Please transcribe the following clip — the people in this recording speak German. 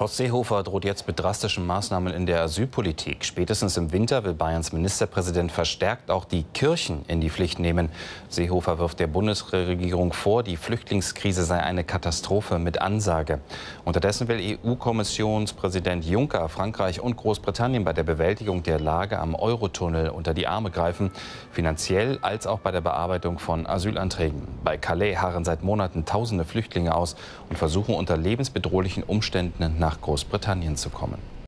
Horst Seehofer droht jetzt mit drastischen Maßnahmen in der Asylpolitik. Spätestens im Winter will Bayerns Ministerpräsident verstärkt auch die Kirchen in die Pflicht nehmen. Seehofer wirft der Bundesregierung vor, die Flüchtlingskrise sei eine Katastrophe mit Ansage. Unterdessen will EU-Kommissionspräsident Juncker Frankreich und Großbritannien bei der Bewältigung der Lage am Eurotunnel unter die Arme greifen, finanziell als auch bei der Bearbeitung von Asylanträgen. Bei Calais harren seit Monaten tausende Flüchtlinge aus und versuchen unter lebensbedrohlichen Umständen nach nach Großbritannien zu kommen.